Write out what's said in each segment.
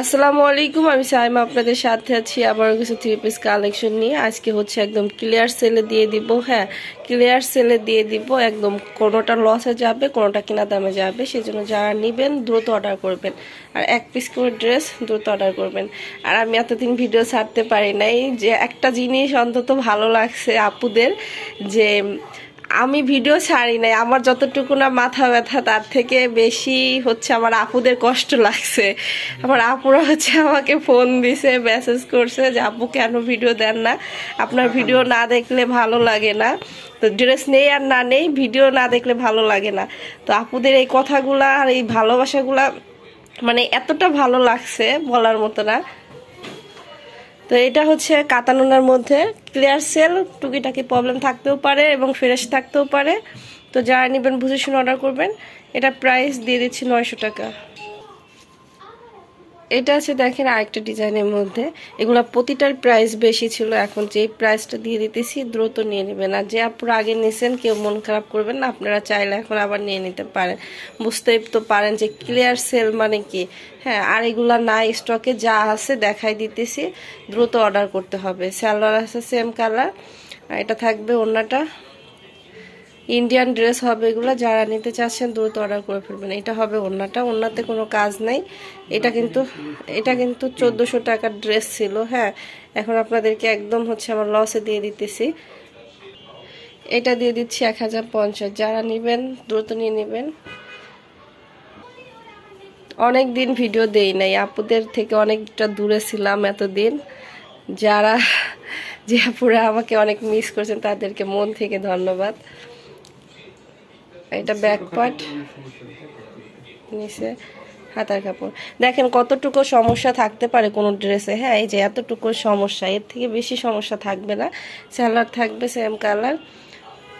আসসালামু আলাইকুম, আমি সাইমা আপনাদের সাথে আছি আবারও কিছু থ্রি পিস কালেকশন নিয়ে। আজকে হচ্ছে একদম ক্লিয়ার সেলে দিয়ে দিব হ্যাঁ ক্লিয়ার সেলে দিয়ে দিব। একদম কোনোটা লসে যাবে, কোনোটা কিনা দামে যাবে, সেজন্য যারা নেবেন দ্রুত অর্ডার করবেন। আর এক পিস করে ড্রেস দ্রুত অর্ডার করবেন। আর আমি এতদিন ভিডিও ছাড়তে পারি নাই যে একটা জিনিস অন্তত ভালো লাগছে আপুদের, যে আমি ভিডিও ছাড়ি নাই। আমার যতটুকু না মাথা ব্যথা, তার থেকে বেশি হচ্ছে আমার আপুদের কষ্ট লাগছে। আমার আপুরা হচ্ছে আমাকে ফোন দিছে মেসেজ করছে যে, আপু, কেন ভিডিও দেন না? আপনার ভিডিও না দেখলে ভালো লাগে না। তো ড্রেস নেই আর না নেই, ভিডিও না দেখলে ভালো লাগে না। তো আপুদের এই কথাগুলা আর এই ভালোবাসাগুলা মানে এতটা ভালো লাগছে বলার মতো না। তো এটা হচ্ছে কাতানোনার মধ্যে। ক্লিয়ার সেল টুকিটাকি প্রবলেম থাকতেও পারে এবং ফ্রেশ থাকতেও পারে। তো যারা নেবেন বুঝে শুনে অর্ডার করবেন, এটা প্রাইস দিয়ে দিচ্ছি নয়শো টাকা। এটা আছে, দেখেন আরেকটা ডিজাইনের মধ্যে। এগুলো প্রতিটার প্রাইস বেশি ছিল, এখন যে প্রাইসটা দিয়ে দিতেছি, দ্রুত নিয়ে নেবেন। আর যে আপনারা আগে নিয়েছেন কেউ মন খারাপ করবেন না, আপনারা চাইলে এখন আবার নিয়ে নিতে পারেন। বুঝতেই তো পারেন যে ক্লিয়ার সেল মানে কি। হ্যাঁ আর এগুলো নাই স্টকে যা আছে দেখাই দিতেছি, দ্রুত অর্ডার করতে হবে। স্যালোয়ার আছে সেম কালার এটা থাকবে অন্যটা ইন্ডিয়ান ড্রেস হবে এগুলো, যারা নিতে চাচ্ছেন দ্রুত অর্ডার করে ফেলবেন। এটা হবে ওনাটা ওনাতে কোনো কাজ নেই। এটা কিন্তু এটা কিন্তু চোদ্দোশো টাকার ড্রেস ছিল হ্যাঁ। এখন আপনাদেরকে একদম হচ্ছে আমার লসে দিয়ে দিতেছি। এটা দিয়ে দিচ্ছি এক হাজার পঞ্চাশ। যারা নেবেন, দ্রুত নিয়ে নেবেন। অনেক দিন ভিডিও দেই নাই। আপুদের থেকে অনেকটা দূরে ছিলাম এতদিন। যারা, যে আপুরা আমাকে অনেক মিস করছেন, তাদেরকে মন থেকে ধন্যবাদ। এটা ব্যাক পার্ট নিচে হাতার কাপড়। দেখেন কতটুকু সমস্যা থাকতে পারে কোনো ড্রেসে হ্যাঁ এই যে এতটুকু সমস্যা, এর থেকে বেশি সমস্যা থাকবে না। স্যালার থাকবে সেম কালার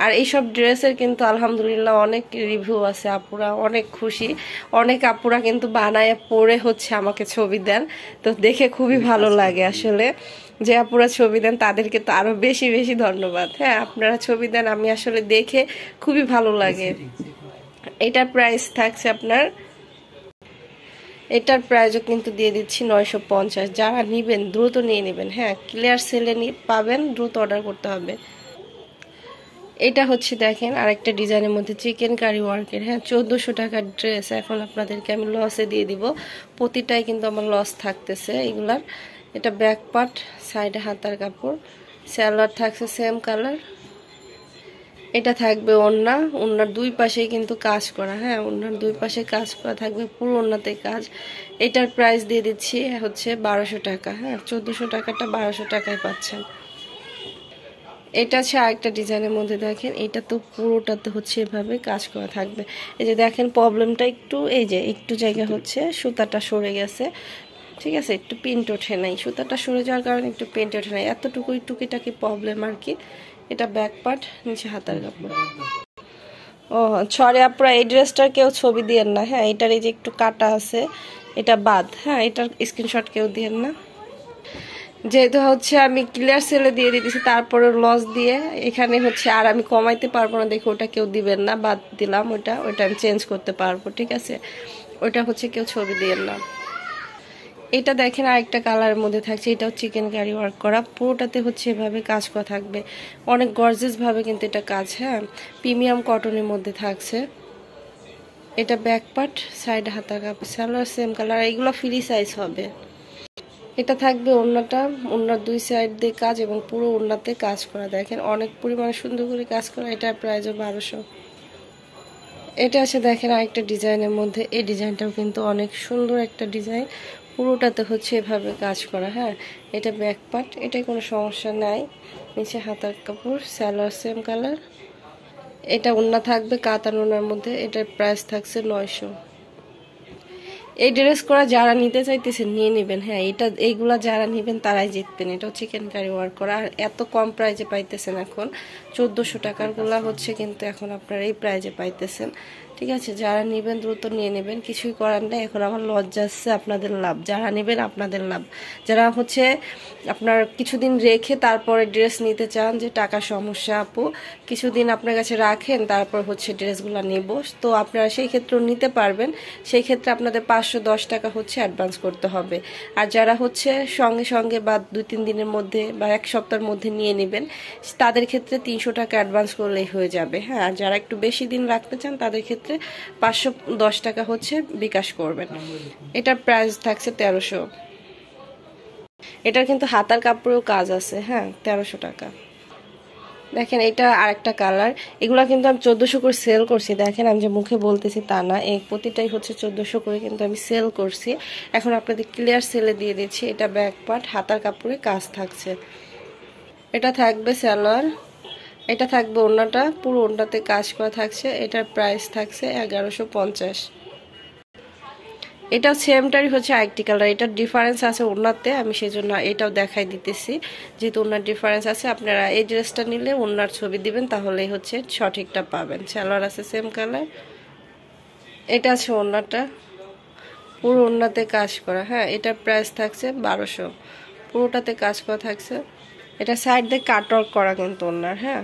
আর এইসব ড্রেসের কিন্তু আলহামদুলিল্লাহ অনেক রিভিউ আছে, আপুরা অনেক খুশি। অনেক আপুরা কিন্তু বানায়, পরে হচ্ছে আমাকে ছবি দেন। তো দেখে খুবই ভালো লাগে আসলে। যে আপুরা ছবি দেন তাদেরকে তো আরও বেশি বেশি ধন্যবাদ। হ্যাঁ আপনারা ছবি দেন আমি আসলে দেখে খুবই ভালো লাগে। এটার প্রাইস থাকছে আপনার এটার প্রাইজও কিন্তু দিয়ে দিচ্ছি নয়শো পঞ্চাশ। যারা নিবেন দ্রুত নিয়ে নেবেন। হ্যাঁ ক্লিয়ার সেলে পাবেন দ্রুত অর্ডার করতে হবে। এটা হচ্ছে দেখেন আরেকটা ডিজাইনের মধ্যে চিকেন কারি ওয়ার্কের হ্যাঁ চোদ্দোশো টাকার ড্রেস এখন আপনাদেরকে আমি লসে দিয়ে দিব। প্রতিটাই কিন্তু আমার লস থাকতেছে এগুলার। এটা ব্যাক পার্ট, সাইডে হাতার কাপড়। স্যালোয়ার থাকছে সেম কালার এটা থাকবে ওন্না ওন্নার দুই পাশেই কিন্তু কাজ করা হ্যাঁ? ওন্নার দুই পাশে কাজ করা থাকবে পুরো ওন্নাতে কাজ। এটার প্রাইস দিয়ে দিচ্ছি হচ্ছে বারোশো টাকা হ্যাঁ? চোদ্দোশো টাকাটা বারোশো টাকায় পাচ্ছেন। এটা আছে আরেকটা ডিজাইনের মধ্যে দেখেন, এটা তো পুরোটাতে হচ্ছে এভাবে কাজ করা থাকবে। এই যে দেখেন প্রবলেমটা একটু, এই যে একটু জায়গা হচ্ছে, সুতাটা সরে গেছে। ঠিক আছে, একটু প্রিন্ট ওঠে নাই। সুতাটা সরে যাওয়ার কারণে একটু প্রিন্ট ওঠে নাই। এতটুকুই টুকিটাকি প্রবলেম আর কি। এটা ব্যাক পার্ট নিচে হাতার কাপড়। ও, ছড়ে আপনারা এই ড্রেসটার কেউ ছবি দিয়েন না। হ্যাঁ এটার এই যে একটু কাটা আছে, এটা বাদ। হ্যাঁ এটার স্ক্রিনশট কেউ দিয়েন না। যেহেতু হচ্ছে আমি ক্লিয়ার সেলে দিয়ে দিতেছি তারপরে লস দিয়ে, এখানে হচ্ছে আর আমি কমাইতে পারব না, দেখে ওটা কেউ দিবেন না। বাদ দিলাম ওটা ওটা আমি চেঞ্জ করতে পারব, ঠিক আছে? ওটা হচ্ছে কেউ ছবি দিয়েন না। এটা দেখেন আরেকটা কালারের মধ্যে থাকছে, এটাও চিকেন কারি ওয়ার্ক করা। পুরোটাতে হচ্ছে এভাবে কাজ করা থাকবে। অনেক গর্জেস ভাবে কিন্তু এটা কাজ হ্যাঁ? প্রিমিয়াম কটনের মধ্যে থাকছে। এটা ব্যাক পার্ট সাইড হাতা কাপ স্যালোয়ার সেম কালার এগুলো ফ্রি সাইজ হবে। এটা থাকবে অন্যটা অন্যার দুই সাইড দিয়ে কাজ এবং পুরো অন্যতে কাজ করা। দেখেন অনেক পরিমাণে সুন্দর করে কাজ করা, এটার প্রাইসও বারোশো। এটা আছে দেখেন আরেকটা ডিজাইনের মধ্যে। এই ডিজাইনটাও কিন্তু অনেক সুন্দর একটা ডিজাইন। পুরোটাতে হচ্ছে এভাবে কাজ করা হ্যাঁ? এটা ব্যাক পার্ট এটাই কোনো সমস্যা নাই। নিচে হাতার কাপড় স্যালোয়ার সেম কালার এটা অন্য থাকবে কাতার ওনার মধ্যে, এটার প্রাইস থাকছে নয়শো। এই ড্রেস করা যারা নিতে চাইতেছেন নিয়ে নেবেন। হ্যাঁ এটা, এইগুলা যারা নেবেন তারাই জিতবেন। এটা চিকেন কারি ওয়ার্ক করা। আর এত কম প্রাইজে পাইতেছেন এখন। চোদ্দোশো টাকারগুলা হচ্ছে কিন্তু এখন আপনারা এই প্রাইজে পাইতেছেন। ঠিক আছে, যারা নেবেন দ্রুত নিয়ে নেবেন, কিছুই করার নেই। এখন আমার লজ্জা আসছে আপনাদের লাভ। যারা নেবেন, আপনাদের লাভ। যারা হচ্ছে আপনার কিছুদিন রেখে তারপরে ড্রেস নিতে চান, যে টাকা সমস্যা আপু, কিছুদিন আপনার কাছে রাখেন, তারপর হচ্ছে ড্রেসগুলো নেব। তো আপনারা সেই ক্ষেত্রেও নিতে পারবেন। সেই ক্ষেত্রে আপনাদের পাঁচশো দশ টাকা হচ্ছে অ্যাডভান্স করতে হবে। আর যারা হচ্ছে সঙ্গে সঙ্গে বা দুই তিন দিনের মধ্যে বা এক সপ্তাহের মধ্যে নিয়ে নেবেন, তাদের ক্ষেত্রে তিনশো টাকা অ্যাডভান্স করলেই হয়ে যাবে। হ্যাঁ আর যারা একটু বেশি দিন রাখতে চান, তাদের ক্ষেত্রে পাঁচশো দশ টাকা হচ্ছে বিকাশ করবেন। এটার প্রাইস থাকছে তেরোশো। এটার কিন্তু হাতার কাপড়েও কাজ আছে হ্যাঁ তেরোশো টাকা। দেখেন, এটা আরেকটা কালার এগুলা কিন্তু আমি চোদ্দোশো করে সেল করছি। দেখেন, আমি যে মুখে বলতেছি তা না। এই প্রতিটাই হচ্ছে চোদ্দোশো করে কিন্তু আমি সেল করছি। এখন আপনাদের ক্লিয়ার সেলে দিয়ে দিচ্ছি। এটা ব্যাক পার্ট হাতার কাপড়ে কাজ থাকছে। এটা থাকবে স্যালোয়ার এটা থাকবে ওড়নাটা, পুরো ওড়নাতে কাজ করা থাকছে, এটার প্রাইস থাকছে এগারোশো পঞ্চাশ। এটাও সেমটারই হচ্ছে আরেকটি কালার এটার ডিফারেন্স আছে ওনাতে আমি সেই জন্য এটাও দেখাই দিতেছি। যেহেতু ওনার ডিফারেন্স আছে, আপনারা এই ড্রেসটা নিলে ওনার ছবি দিবেন, তাহলেই হচ্ছে সঠিকটা পাবেন। সালোয়ার আছে সেম কালার এটা আছে ওনাটা পুরো ওনাতে কাজ করা হ্যাঁ এটার প্রাইস থাকছে বারোশো। পুরোটাতে কাজ করা থাকছে। এটা সাইড দিয়ে কাটওয়ার্ক করা কিন্তু ওনার হ্যাঁ?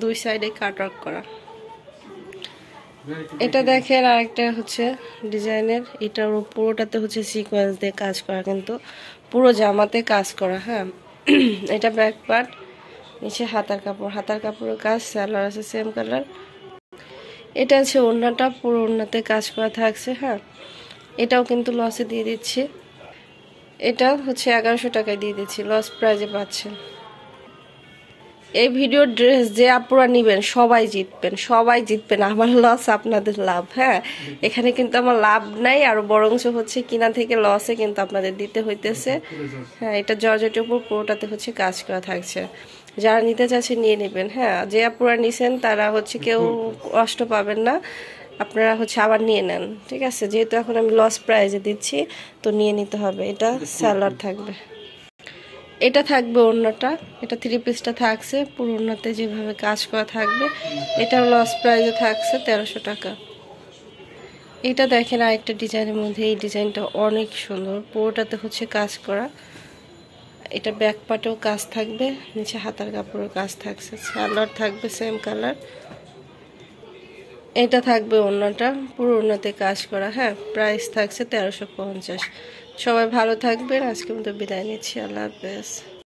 দুই সাইডে কাটওয়ার্ক করা। এটা দেখেন আরেকটা হচ্ছে ডিজাইনের, এটার পুরোটাতে হচ্ছে সিকোয়েন্স দিয়ে কাজ করা কিন্তু, পুরো জামাতে কাজ করা হ্যাঁ? এটা ব্যাক পার্ট নিচে হাতার কাপড়, হাতার কাপড়ের কাজ স্যালার আছে সেম কালার এটা আছে ওড়নাটা, পুরো ওড়নাতে কাজ করা থাকছে হ্যাঁ? এটাও কিন্তু লসে দিয়ে দিচ্ছি। এটা হচ্ছে এগারোশো টাকায় দিয়ে দিচ্ছি লস প্রাইজে পাচ্ছেন। এই ভিডিওর ড্রেস যে আপুরা নিবেন সবাই জিতবেন সবাই জিতবেন। আমার লস আপনাদের লাভ হ্যাঁ? এখানে কিন্তু আমার লাভ নাই আর বরংশ হচ্ছে কিনা থেকে লসে কিন্তু আপনাদের দিতে হইতেছে। হ্যাঁ এটা জর্জেটের উপর পুরোটাতে হচ্ছে কাজ করা থাকছে। যারা নিতে চাচ্ছে নিয়ে নেবেন হ্যাঁ? যে আপুরা নিছেন তারা হচ্ছে কেউ কষ্ট পাবেন না। আপনারা হচ্ছে আবার নিয়ে নেন ঠিক আছে? যেহেতু এখন আমি লস প্রাইজে দিচ্ছি তো নিয়ে নিতে হবে। এটা স্যালাড থাকবে। এটা থাকবে অন্যটা, এটা থ্রি পিসটা থাকছে পুরো যেভাবে কাজ করা থাকবে এটাও লস প্রাইজে থাকছে তেরোশো টাকা। এটা দেখেন আরেকটা ডিজাইনের মধ্যে, এই ডিজাইনটা অনেক সুন্দর, পুরোটাতে হচ্ছে কাজ করা। এটা ব্যাক পাটেও কাজ থাকবে, নিচে হাতার কাপড়ের কাজ থাকছে, সালোয়ার থাকবে সেম কালার এটা থাকবে অন্যটা পুরো অন্যতে কাজ করা হ্যাঁ প্রাইস থাকছে তেরোশো পঞ্চাশ। সবাই ভালো থাকবেন। আজকে মতো বিদায় নিচ্ছি। আল্লাহ হাফেজ।